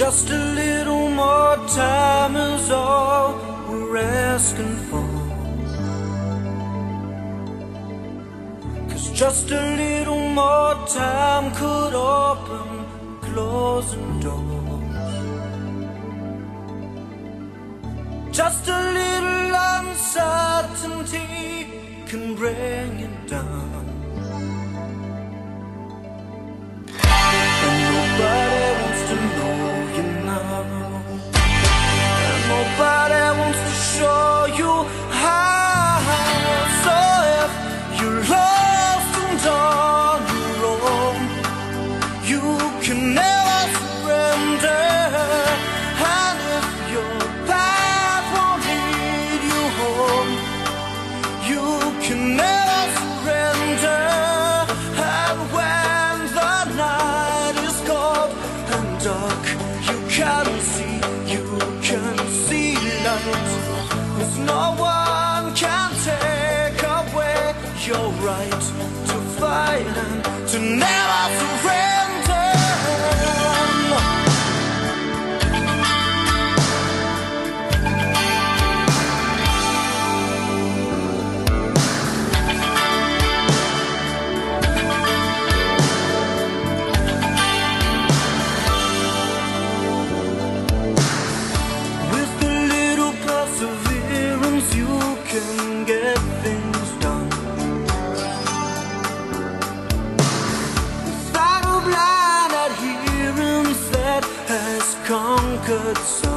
Just a little more time is all we're asking for. Cause just a little more time could open closing doors. Just a little uncertainty can bring it down. Can see, you can see light. Cause no one can take away your right to fight and to never surrender. Without a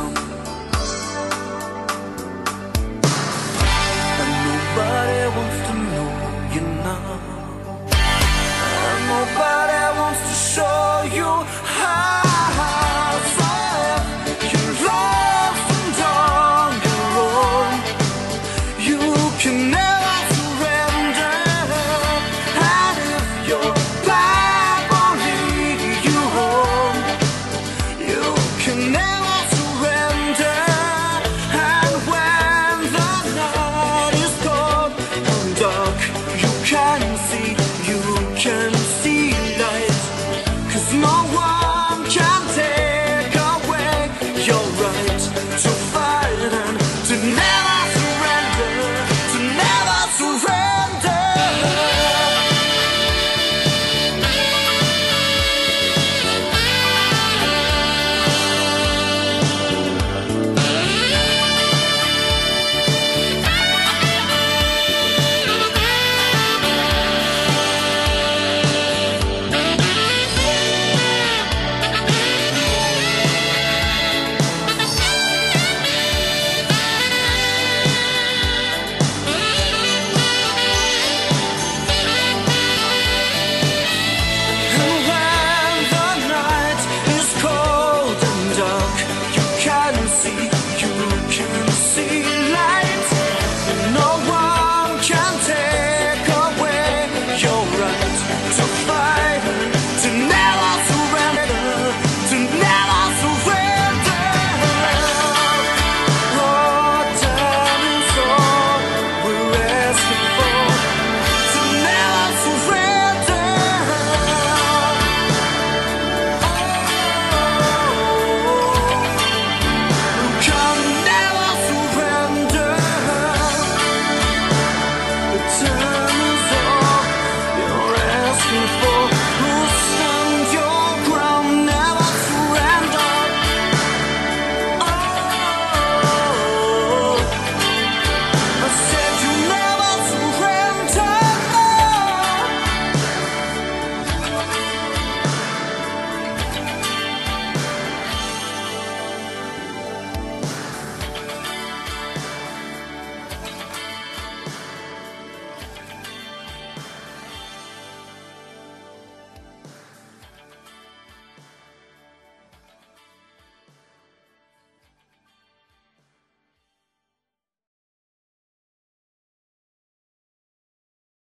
turn